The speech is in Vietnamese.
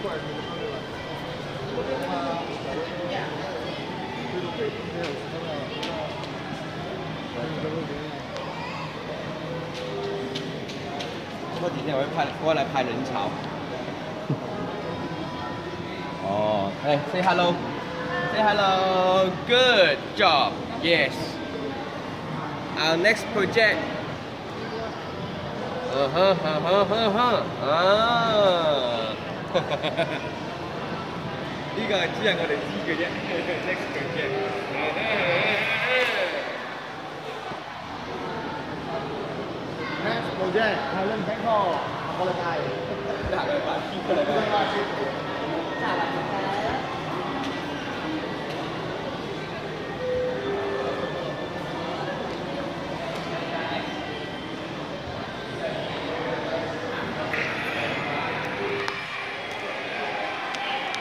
怪不得，对吧？过几天我会拍过来拍人潮。哦，哎，say hello，say hello，good job，yes。Our next project。嗯哼哼哼哼哼，啊，哈哈哈哈。呢個只係我哋知嘅啫，next project。 이제 다른 탱커 걸어가 요. 나를 마시고 걸어가 요.